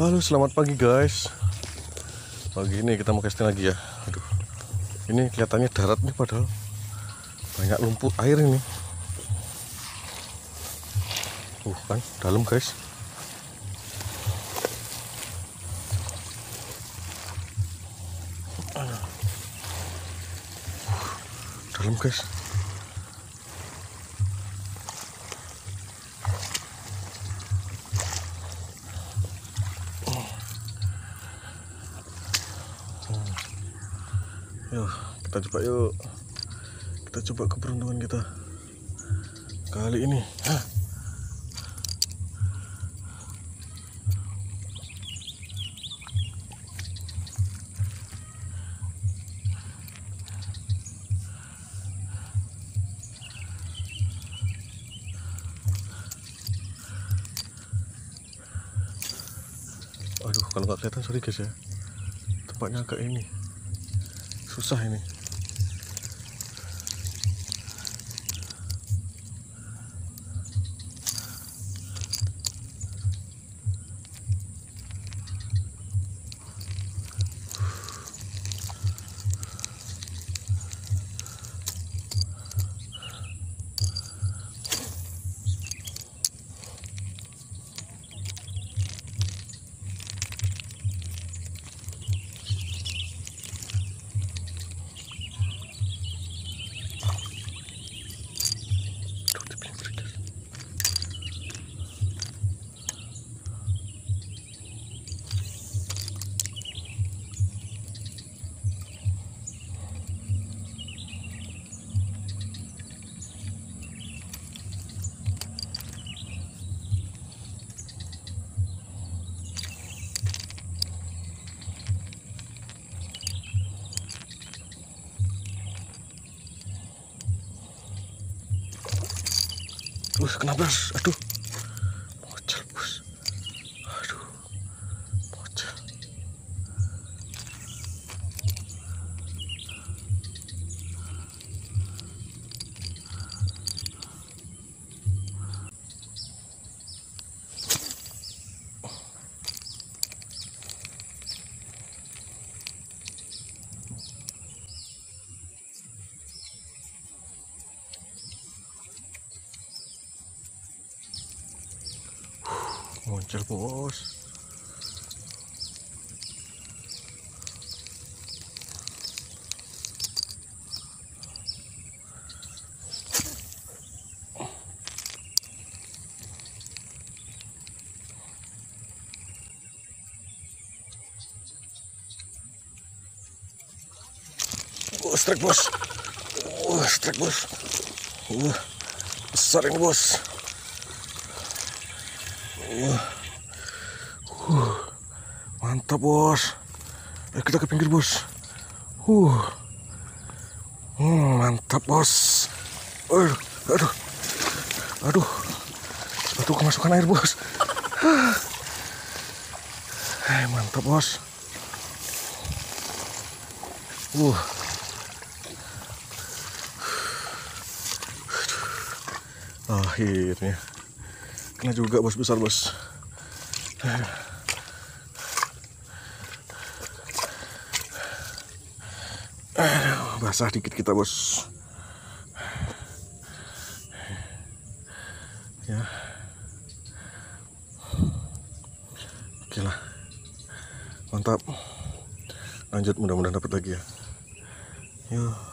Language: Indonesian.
Halo, selamat pagi guys. Pagi ini kita mau casting lagi ya. Aduh, ini kelihatannya darat nih padahal banyak lumpur air ini. Uh kan, dalam guys. Dalam guys. Yuk, kita coba yuk. Kita coba keberuntungan kita. Kali ini. Hah. Aduh, kalau nggak kelihatan sorry guys ya. Tempatnya agak ini susah ini Bos, kenapa? Aduh. Muncul, bos. Oh, strike bos. Oh, strike bos. Uh, besar ini bos. Uh, uh, mantap bos. Ayo kita ke pinggir bos. Uh, hmm, mantap bos. Aduh, aduh, aduh, sepatu kemasukan air bos. Eh, mantap bos. Uh. Akhirnya kena juga bos besar bos. Aduh, basah dikit kita bos. Ya. Oke lah. Mantap. Lanjut mudah-mudahan dapat lagi ya. Yuk.